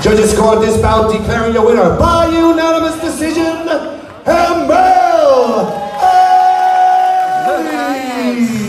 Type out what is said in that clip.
Judges scored this bout, declaring your winner by unanimous decision, Amel Ali!